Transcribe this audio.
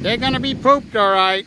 They're gonna be pooped, all right.